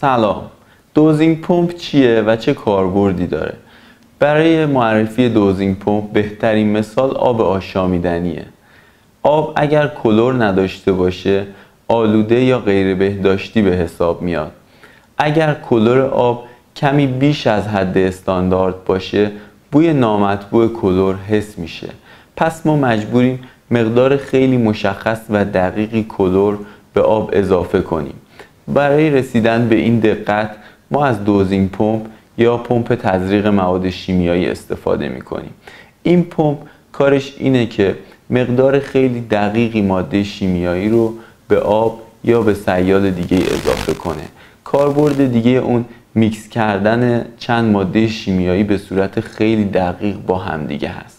سلام. دوزینگ پمپ چیه و چه کاربردی داره؟ برای معرفی دوزینگ پمپ بهترین مثال آب آشامیدنیه. آب اگر کلور نداشته باشه آلوده یا غیر بهداشتی به حساب میاد. اگر کلور آب کمی بیش از حد استاندارد باشه بوی نامطبوع کلور حس میشه. پس ما مجبوریم مقدار خیلی مشخص و دقیقی کلور به آب اضافه کنیم. برای رسیدن به این دقت ما از دوزینگ پمپ یا پمپ تزریق مواد شیمیایی استفاده می کنیم این پمپ کارش اینه که مقدار خیلی دقیقی ماده شیمیایی رو به آب یا به سیال دیگه اضافه کنه. کاربرد دیگه اون میکس کردن چند ماده شیمیایی به صورت خیلی دقیق با همدیگه هست.